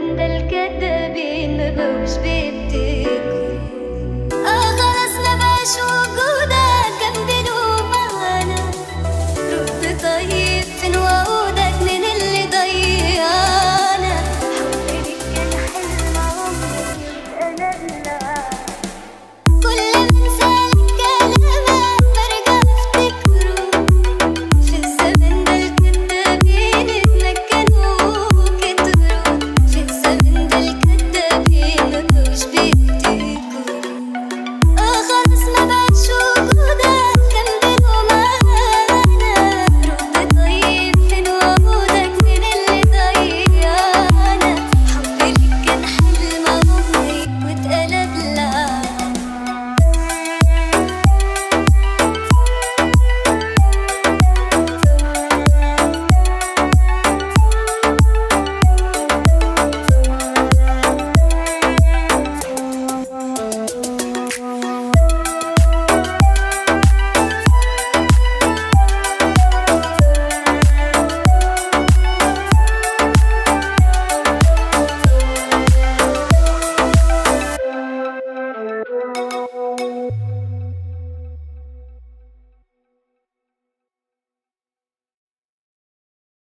من ده الكدابين مبقوش بيبتي